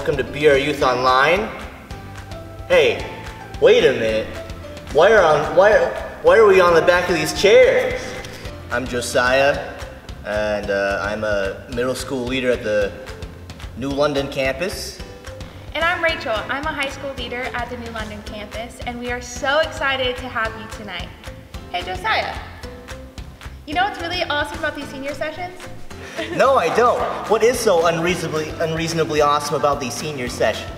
welcome to BR Youth Online. Hey, wait a minute. Why are on why why are we on the back of these chairs? I'm Josiah, and uh, I'm a middle school leader at the New London campus. And I'm Rachel. I'm a high school leader at the New London campus, and we are so excited to have you tonight. Hey, Josiah. You know what's really awesome about these senior sessions? No, I don't. What is so unreasonably unreasonably awesome about these senior sessions?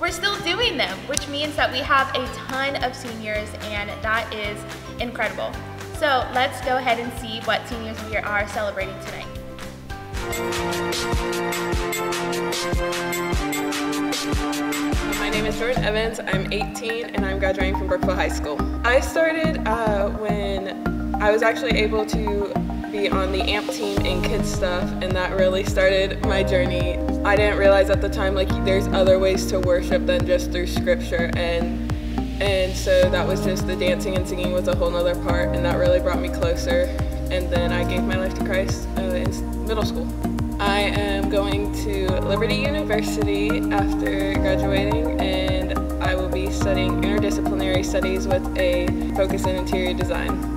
We're still doing them, which means that we have a ton of seniors, and that is incredible. So let's go ahead and see what seniors we are celebrating tonight. My name is Jordan Evans. I'm 18 and I'm graduating from Brookville High School. I started uh, when I was actually able to be on the AMP team in kids stuff and that really started my journey. I didn't realize at the time like there's other ways to worship than just through scripture and and so that was just the dancing and singing was a whole nother part and that really brought me closer and then I gave my life to Christ uh, in middle school. I am going to Liberty University after graduating and I will be studying interdisciplinary studies with a focus in interior design.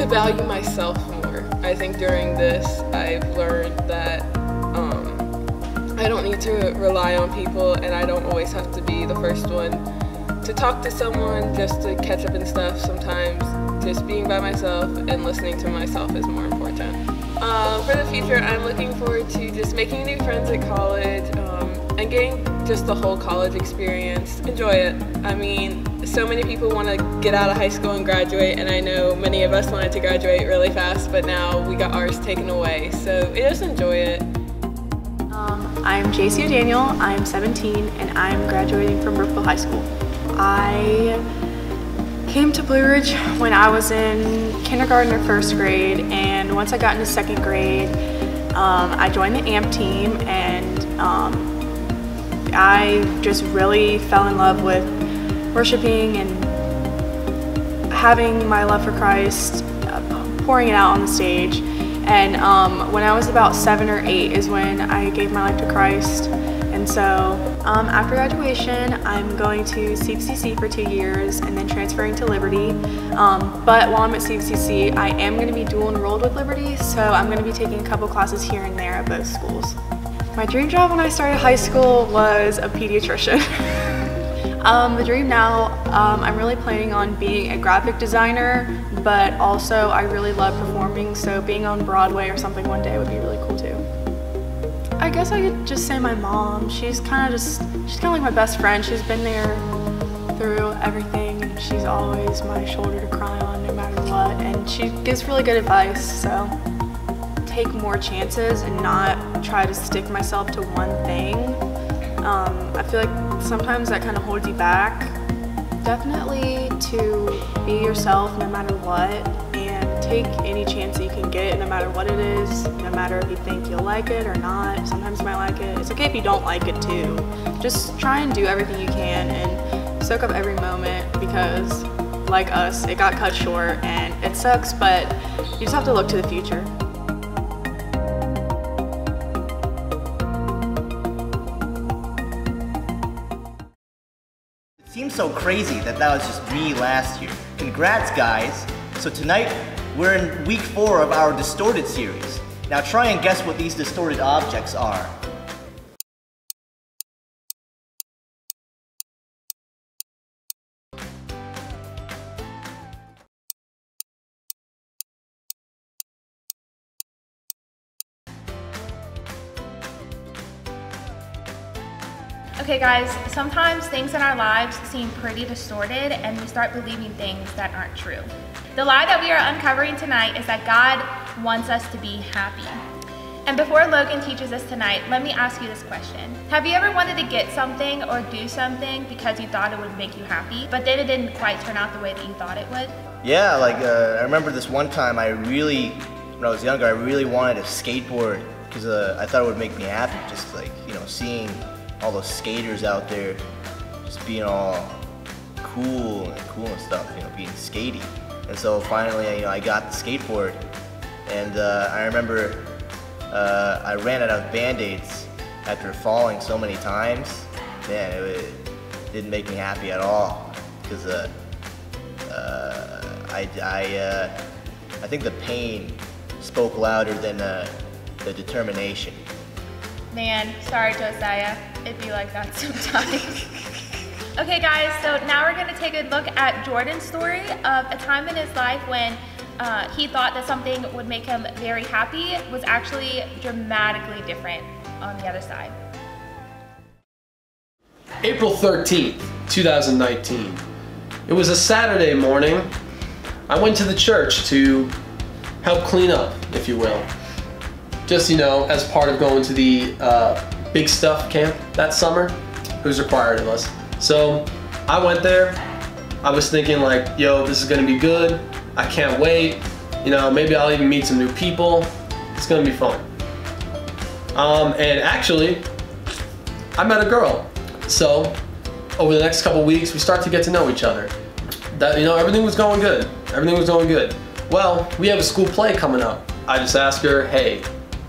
To value myself more. I think during this I've learned that um, I don't need to rely on people and I don't always have to be the first one to talk to someone just to catch up and stuff. Sometimes just being by myself and listening to myself is more important. Uh, for the future, I'm looking forward to just making new friends at college um, and just the whole college experience. Enjoy it. I mean, so many people want to get out of high school and graduate, and I know many of us wanted to graduate really fast, but now we got ours taken away. So just enjoy it. Um, I'm JC Daniel, I'm 17, and I'm graduating from Brookville High School. I came to Blue Ridge when I was in kindergarten or first grade and once I got into second grade um, I joined the AMP team and um, I just really fell in love with worshiping and having my love for Christ, uh, pouring it out on the stage. And um, when I was about seven or eight is when I gave my life to Christ and so um, after graduation, I'm going to CVCC for two years and then transferring to Liberty. Um, but while I'm at CVCC, I am going to be dual enrolled with Liberty, so I'm going to be taking a couple classes here and there at both schools. My dream job when I started high school was a pediatrician. um, the dream now, um, I'm really planning on being a graphic designer, but also I really love performing, so being on Broadway or something one day would be really cool too. I guess I could just say my mom. She's kind of just, she's kind of like my best friend. She's been there through everything she's always my shoulder to cry on no matter what. And she gives really good advice, so take more chances and not try to stick myself to one thing. Um, I feel like sometimes that kind of holds you back. Definitely to be yourself no matter what and take any chance that you can get, no matter what it is, no matter if you think you'll like it or not. Sometimes you might like it. It's okay if you don't like it too. Just try and do everything you can and soak up every moment because, like us, it got cut short and it sucks, but you just have to look to the future. Seems so crazy that that was just me last year. Congrats, guys. So tonight, we're in week four of our distorted series. Now try and guess what these distorted objects are. Okay guys, sometimes things in our lives seem pretty distorted and we start believing things that aren't true. The lie that we are uncovering tonight is that God wants us to be happy. And before Logan teaches us tonight, let me ask you this question. Have you ever wanted to get something or do something because you thought it would make you happy, but then it didn't quite turn out the way that you thought it would? Yeah, like uh, I remember this one time I really, when I was younger, I really wanted a skateboard because uh, I thought it would make me happy, just like, you know, seeing all those skaters out there just being all cool and cool and stuff, you know, being skatey. And so finally, you know, I got the skateboard And uh, I remember uh, I ran out of band-aids after falling so many times. Man, it, it didn't make me happy at all because uh, uh, I, I, uh, I think the pain spoke louder than uh, the determination. Man, sorry Josiah, it'd be like that sometimes. okay guys, so now we're gonna take a look at Jordan's story of a time in his life when uh, he thought that something would make him very happy was actually dramatically different on the other side. April 13th, 2019. It was a Saturday morning. I went to the church to help clean up, if you will. Just, you know, as part of going to the uh, Big Stuff camp that summer. who's required of us. So I went there. I was thinking like, yo, this is gonna be good. I can't wait. You know, maybe I'll even meet some new people. It's gonna be fun. Um, and actually, I met a girl. So over the next couple weeks, we start to get to know each other. That you know, everything was going good. Everything was going good. Well, we have a school play coming up. I just asked her, hey,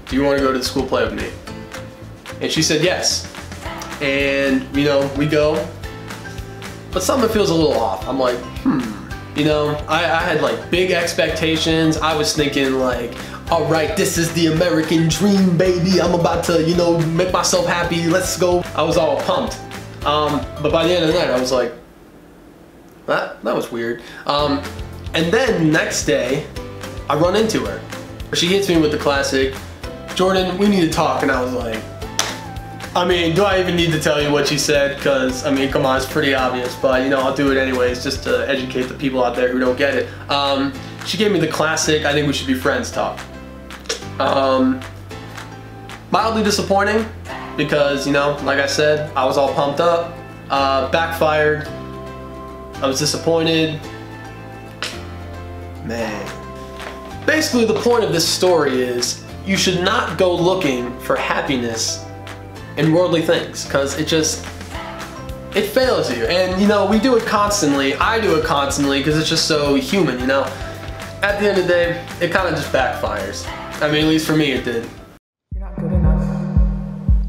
do you want to go to the school play with me? And she said yes. And you know, we go. But something feels a little off. I'm like, hmm. You know, I, I had like big expectations. I was thinking like, all right, this is the American dream, baby. I'm about to, you know, make myself happy. Let's go. I was all pumped. Um, but by the end of the night, I was like, that, that was weird. Um, and then next day, I run into her. She hits me with the classic, Jordan, we need to talk. And I was like, I mean, do I even need to tell you what she said? Because, I mean, come on, it's pretty obvious, but, you know, I'll do it anyways just to educate the people out there who don't get it. Um, she gave me the classic, I think we should be friends talk. Um, mildly disappointing because, you know, like I said, I was all pumped up, uh, backfired, I was disappointed. Man. Basically, the point of this story is you should not go looking for happiness in worldly things because it just it fails you and you know we do it constantly i do it constantly because it's just so human you know at the end of the day it kind of just backfires i mean at least for me it did You're not good enough.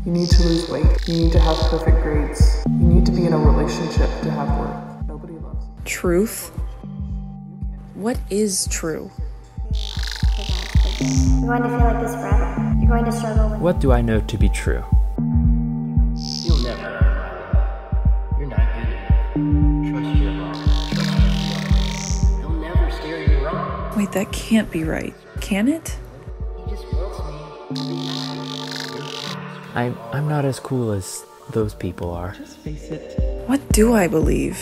You need to lose weight. You need to have perfect grades. You need to be in a relationship to have worth. Nobody loves you. Truth? What is true? You're going to feel like this forever. You're going to struggle with What do I know to be true? That can't be right. Can it? He just wants me to be happy. I'm I'm not as cool as those people are. Just face it. What do I believe?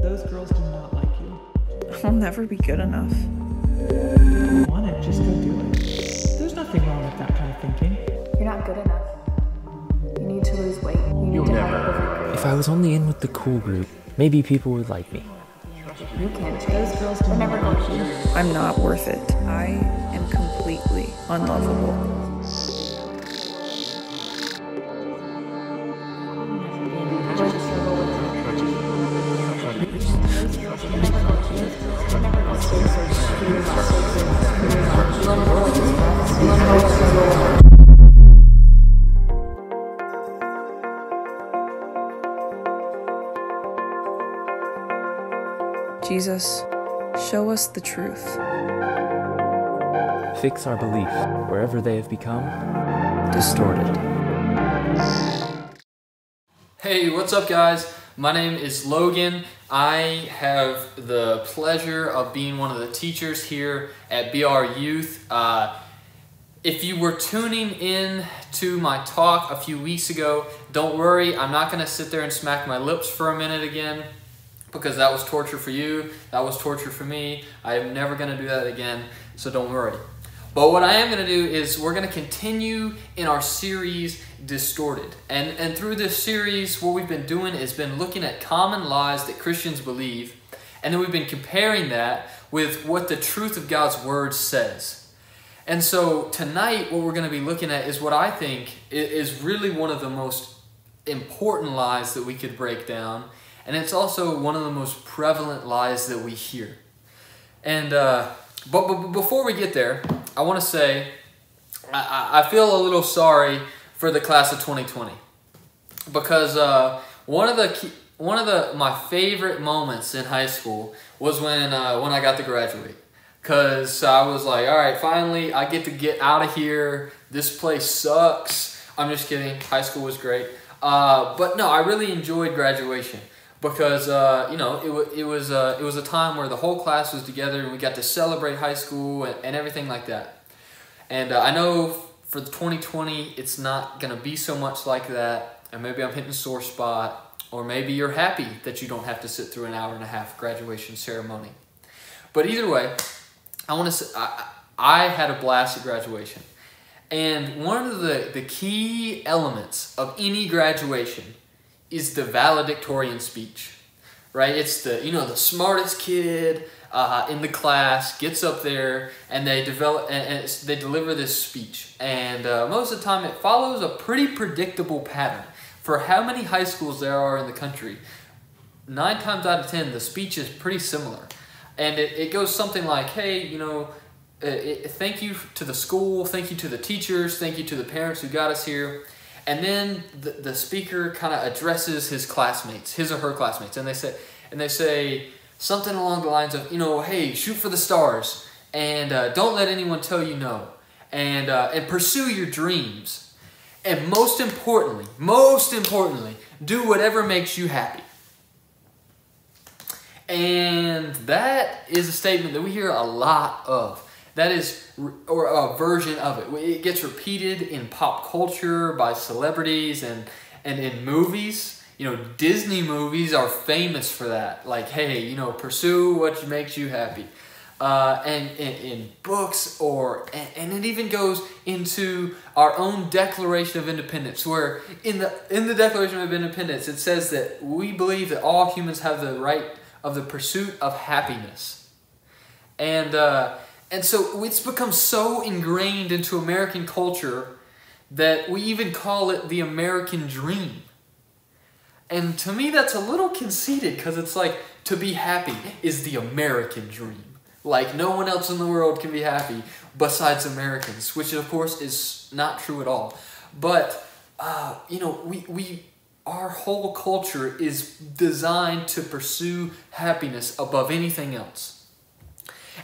Those girls do not like you. I'll never be good enough. If you want it, just go do it. There's nothing wrong with that kind of thinking. You're not good enough. You need to lose weight. You need You'll to never. have perfect. If I was only in with the cool group, maybe people would like me. You can't change. Those girls never going to. I'm not worth it. I am completely unlovable. Truth. Fix our belief wherever they have become distorted. Hey, what's up, guys? My name is Logan. I have the pleasure of being one of the teachers here at BR Youth. Uh, if you were tuning in to my talk a few weeks ago, don't worry, I'm not going to sit there and smack my lips for a minute again because that was torture for you, that was torture for me. I am never going to do that again, so don't worry. But what I am going to do is we're going to continue in our series Distorted. And and through this series what we've been doing is been looking at common lies that Christians believe and then we've been comparing that with what the truth of God's word says. And so tonight what we're going to be looking at is what I think is really one of the most important lies that we could break down and it's also one of the most prevalent lies that we hear. And uh, but, but before we get there, I want to say I, I feel a little sorry for the class of 2020 because uh, one of the key, one of the my favorite moments in high school was when uh, when I got to graduate. Cause I was like, all right, finally I get to get out of here. This place sucks. I'm just kidding. High school was great, uh, but no, I really enjoyed graduation because uh, you know it, it was uh, it was a time where the whole class was together and we got to celebrate high school and, and everything like that. And uh, I know for the 2020, it's not gonna be so much like that. And maybe I'm hitting a sore spot, or maybe you're happy that you don't have to sit through an hour and a half graduation ceremony. But either way, I want to say I, I had a blast at graduation. And one of the, the key elements of any graduation is the valedictorian speech, right? It's the, you know, the smartest kid uh, in the class gets up there and they develop and, they deliver this speech. And uh, most of the time it follows a pretty predictable pattern. For how many high schools there are in the country, nine times out of ten, the speech is pretty similar. And it, it goes something like, hey, you know, uh, thank you to the school, thank you to the teachers, thank you to the parents who got us here. And then the, the speaker kind of addresses his classmates, his or her classmates, and they say, and they say something along the lines of, you know, hey, shoot for the stars, and uh, don't let anyone tell you no, and uh, and pursue your dreams, and most importantly, most importantly, do whatever makes you happy. And that is a statement that we hear a lot of. That is, or a version of it. It gets repeated in pop culture by celebrities and, and in movies. You know, Disney movies are famous for that. Like, hey, you know, pursue what makes you happy. Uh, and, in books or and, and it even goes into our own Declaration of Independence, where in the in the Declaration of Independence it says that we believe that all humans have the right of the pursuit of happiness. And, uh, and so it's become so ingrained into American culture that we even call it the American dream. And to me, that's a little conceited because it's like to be happy is the American dream. Like no one else in the world can be happy besides Americans, which of course is not true at all. But, uh, you know, we, we our whole culture is designed to pursue happiness above anything else.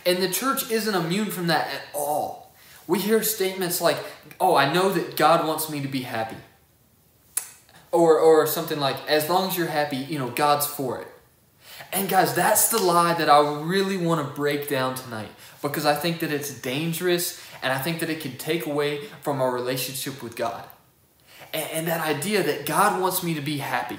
And the church isn't immune from that at all. We hear statements like, oh, I know that God wants me to be happy. Or, or something like, as long as you're happy, you know, God's for it. And guys, that's the lie that I really want to break down tonight because I think that it's dangerous and I think that it can take away from our relationship with God and, and that idea that God wants me to be happy.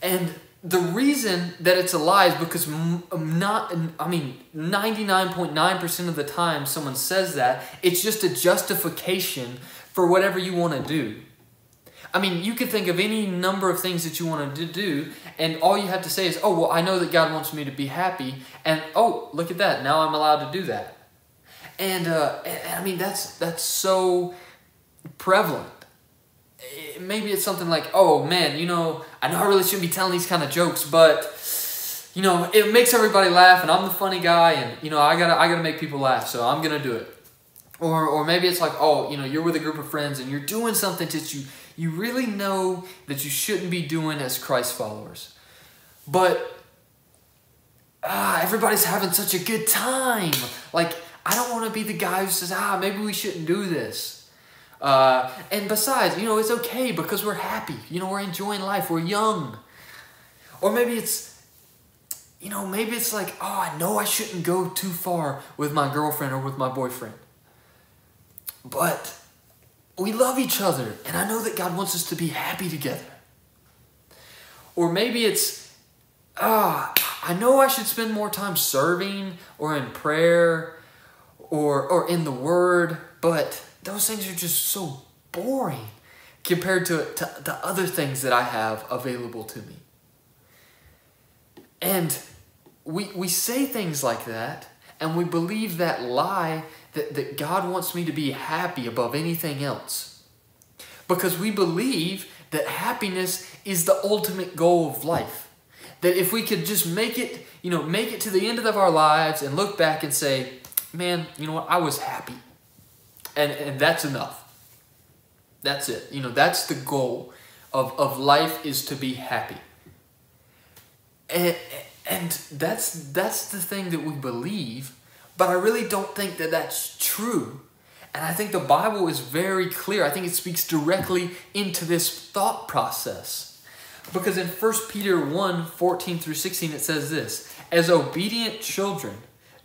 And the reason that it's a lie is because not I mean 99.9% of the time someone says that it's just a justification for whatever you want to do. I mean, you could think of any number of things that you want to do, and all you have to say is, "Oh, well, I know that God wants me to be happy," and oh, look at that! Now I'm allowed to do that. And, uh, I mean, that's that's so prevalent maybe it's something like, oh man, you know, I know I really shouldn't be telling these kind of jokes, but you know, it makes everybody laugh, and I'm the funny guy, and you know, I gotta I gotta make people laugh, so I'm gonna do it. Or or maybe it's like, oh, you know, you're with a group of friends and you're doing something that you you really know that you shouldn't be doing as Christ followers, but ah, everybody's having such a good time. Like I don't want to be the guy who says, ah, maybe we shouldn't do this. Uh, and besides, you know, it's okay because we're happy. You know, we're enjoying life. We're young. Or maybe it's, you know, maybe it's like, oh, I know I shouldn't go too far with my girlfriend or with my boyfriend. But we love each other, and I know that God wants us to be happy together. Or maybe it's, ah, oh, I know I should spend more time serving or in prayer or, or in the Word, but those things are just so boring compared to, to the other things that I have available to me. And we, we say things like that, and we believe that lie that, that God wants me to be happy above anything else. Because we believe that happiness is the ultimate goal of life. That if we could just make it, you know, make it to the end of our lives and look back and say, man, you know what? I was happy. And, and that's enough. That's it. You know, that's the goal of, of life is to be happy. And, and that's, that's the thing that we believe, but I really don't think that that's true. And I think the Bible is very clear. I think it speaks directly into this thought process. Because in 1 Peter 1 14 through 16, it says this As obedient children,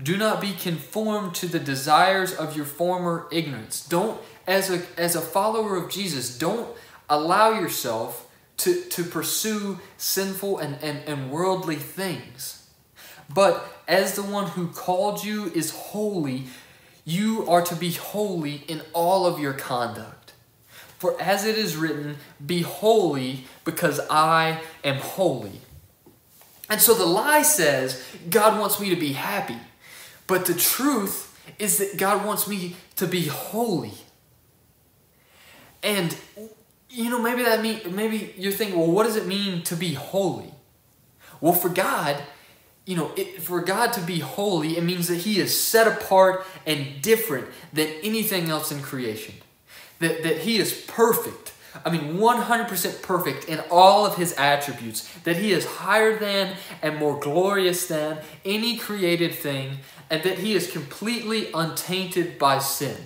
do not be conformed to the desires of your former ignorance. Don't, as a, as a follower of Jesus, don't allow yourself to, to pursue sinful and, and, and worldly things. But as the one who called you is holy, you are to be holy in all of your conduct. For as it is written, Be holy because I am holy. And so the lie says, God wants me to be happy. But the truth is that God wants me to be holy. And you know, maybe that mean maybe you're thinking, well, what does it mean to be holy? Well, for God, you know, it, for God to be holy, it means that He is set apart and different than anything else in creation. That, that He is perfect. I mean, 100% perfect in all of His attributes. That He is higher than and more glorious than any created thing. And that He is completely untainted by sin.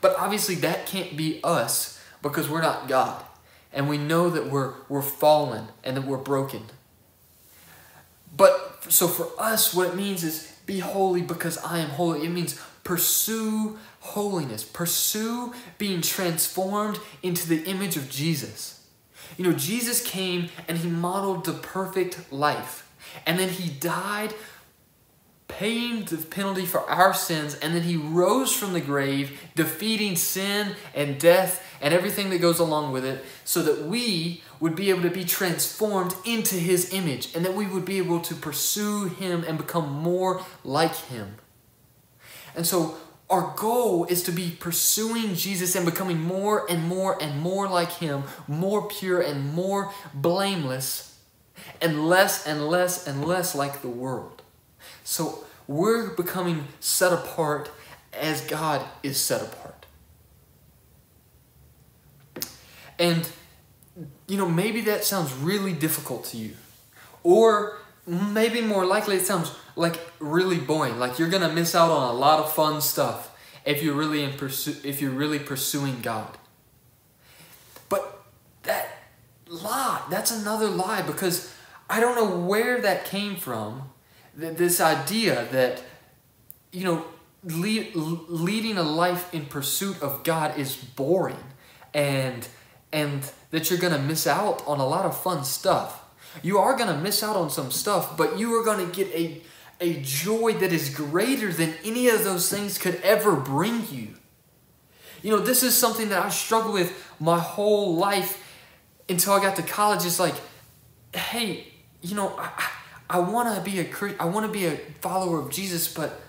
But obviously, that can't be us because we're not God. And we know that we're, we're fallen and that we're broken. But so for us, what it means is be holy because I am holy. It means pursue holiness, pursue being transformed into the image of Jesus. You know, Jesus came and he modeled the perfect life. And then he died paying the penalty for our sins, and then he rose from the grave, defeating sin and death and everything that goes along with it, so that we would be able to be transformed into his image, and that we would be able to pursue him and become more like him. And so, our goal is to be pursuing Jesus and becoming more and more and more like him, more pure and more blameless, and less and less and less like the world. So we're becoming set apart as God is set apart. And, you know, maybe that sounds really difficult to you. Or maybe more likely it sounds like really boring, like you're to miss out on a lot of fun stuff if you're really in pursu- if you're really pursuing God. But that lie, that's another lie because I don't know where that came from this idea that, you know, lead, leading a life in pursuit of God is boring and, and that you're going to miss out on a lot of fun stuff. You are going to miss out on some stuff, but you are going to get a, a joy that is greater than any of those things could ever bring you. You know, this is something that I struggled with my whole life until I got to college. It's like, hey, you know, I, I want to be a I want to be a follower of Jesus, but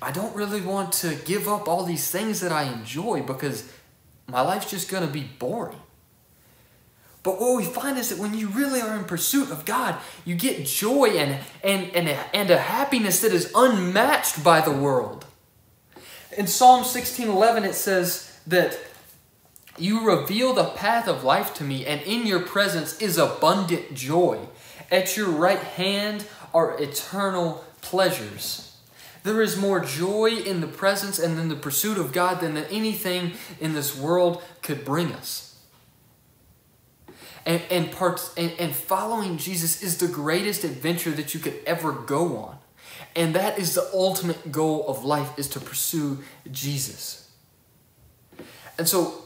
I don't really want to give up all these things that I enjoy because my life's just going to be boring. But what we find is that when you really are in pursuit of God, you get joy and, and, and, a, and a happiness that is unmatched by the world. In Psalm 16:11 it says that you reveal the path of life to me and in your presence is abundant joy. At your right hand are eternal pleasures. There is more joy in the presence and in the pursuit of God than anything in this world could bring us. And, and, parts, and, and following Jesus is the greatest adventure that you could ever go on. And that is the ultimate goal of life is to pursue Jesus. And so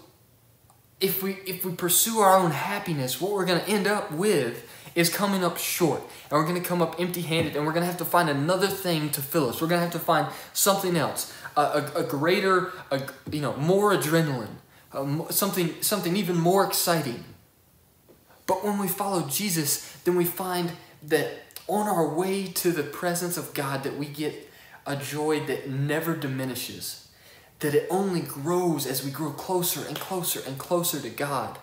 if we if we pursue our own happiness, what we're going to end up with is coming up short. And we're going to come up empty handed and we're going to have to find another thing to fill us. We're going to have to find something else, a, a, a greater, a, you know, more adrenaline, um, something, something even more exciting. But when we follow Jesus, then we find that on our way to the presence of God that we get a joy that never diminishes, that it only grows as we grow closer and closer and closer to God.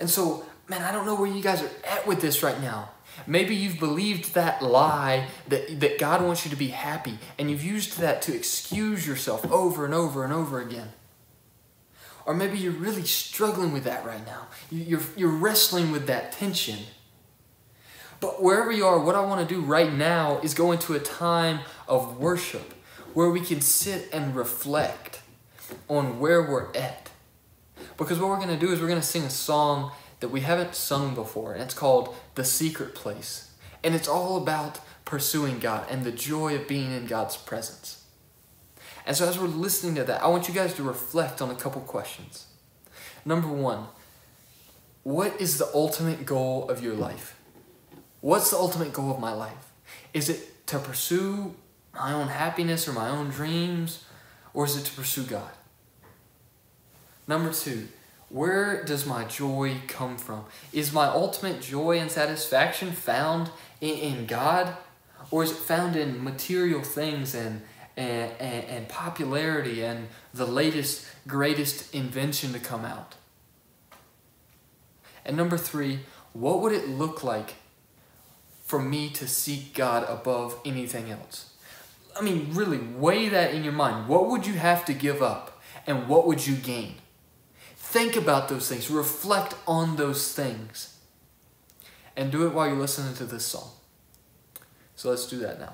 And so man, I don't know where you guys are at with this right now. Maybe you've believed that lie that, that God wants you to be happy, and you've used that to excuse yourself over and over and over again. Or maybe you're really struggling with that right now. You're, you're wrestling with that tension. But wherever you are, what I want to do right now is go into a time of worship where we can sit and reflect on where we're at. Because what we're going to do is we're going to sing a song that we haven't sung before, and it's called The Secret Place. And it's all about pursuing God and the joy of being in God's presence. And so, as we're listening to that, I want you guys to reflect on a couple questions. Number one, what is the ultimate goal of your life? What's the ultimate goal of my life? Is it to pursue my own happiness or my own dreams, or is it to pursue God? Number two, where does my joy come from? Is my ultimate joy and satisfaction found in, God? Or is it found in material things and, and, and, and popularity and the latest, greatest invention to come out? And number three, what would it look like for me to seek God above anything else? I mean, really, weigh that in your mind. What would you have to give up? And what would you gain? Think about those things. Reflect on those things. And do it while you're listening to this song. So let's do that now.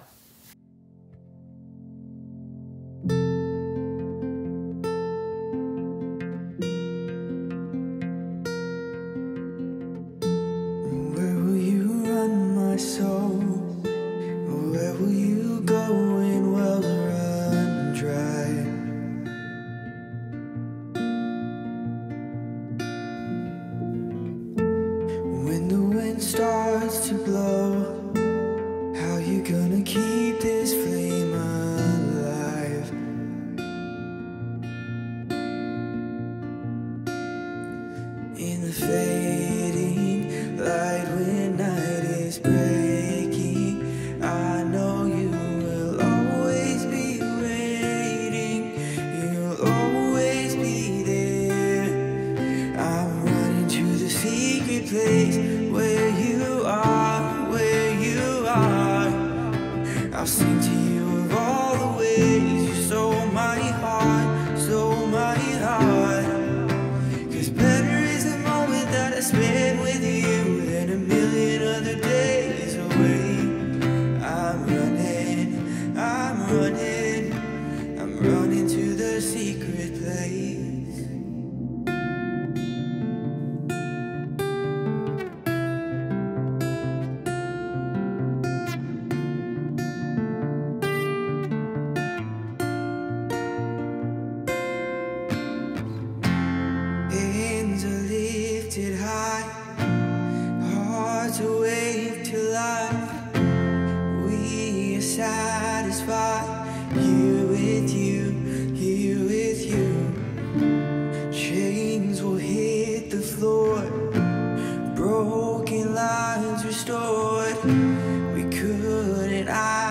We couldn't ask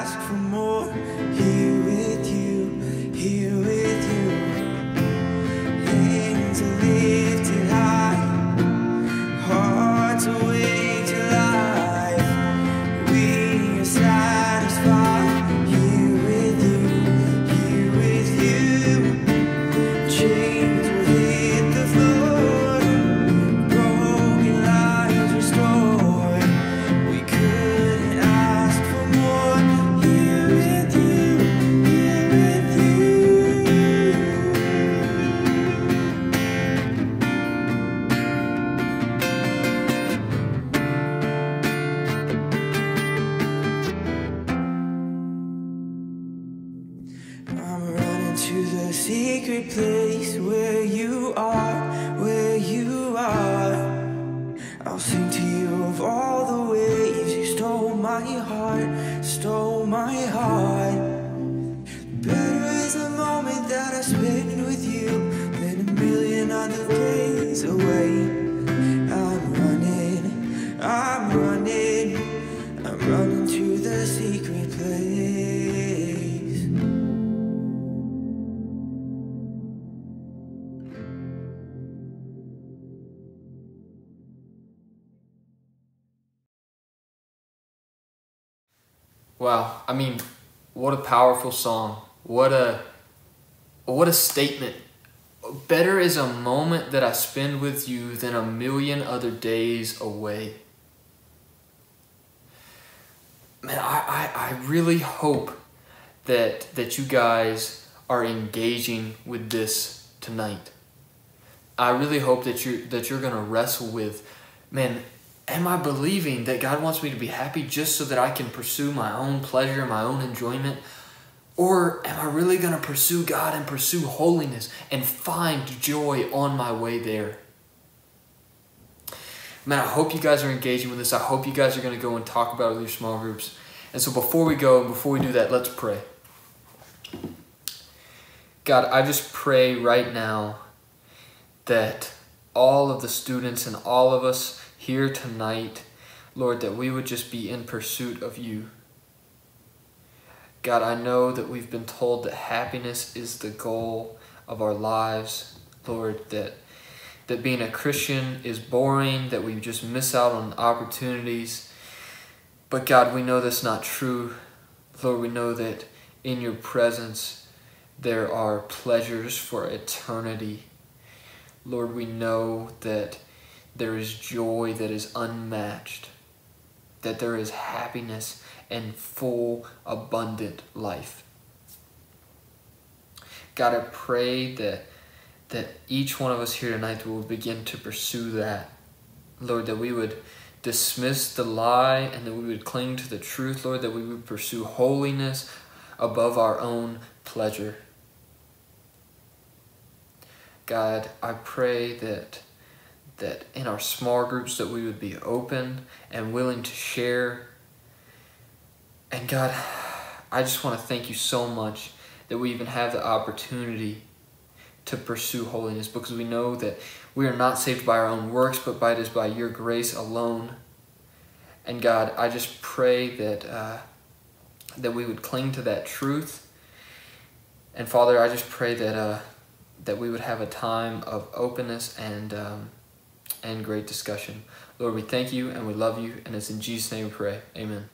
place where you are, where you are. I'll sing to I mean, what a powerful song. What a what a statement. Better is a moment that I spend with you than a million other days away. Man, I, I, I really hope that that you guys are engaging with this tonight. I really hope that you that you're gonna wrestle with, man, am I believing that God wants me to be happy just so that I can pursue my own pleasure, and my own enjoyment? Or am I really going to pursue God and pursue holiness and find joy on my way there? Man, I hope you guys are engaging with this. I hope you guys are going to go and talk about it with your small groups. And so before we go, before we do that, let's pray. God, I just pray right now that all of the students and all of us here tonight, Lord, that we would just be in pursuit of you. God, I know that we've been told that happiness is the goal of our lives, Lord, that that being a Christian is boring, that we just miss out on opportunities. But God, we know that's not true. Lord, we know that in your presence there are pleasures for eternity. Lord, we know that there is joy that is unmatched, that there is happiness and full, abundant life. God, I pray that, that each one of us here tonight will begin to pursue that. Lord, that we would dismiss the lie and that we would cling to the truth, Lord, that we would pursue holiness above our own pleasure. God, I pray that that in our small groups that we would be open and willing to share. And God, I just want to thank you so much that we even have the opportunity to pursue holiness because we know that we are not saved by our own works, but by it is by your grace alone. And God, I just pray that uh, that we would cling to that truth. And Father, I just pray that uh, that we would have a time of openness and um, and great discussion. Lord, we thank you and we love you, and it's in Jesus' name we pray. Amen.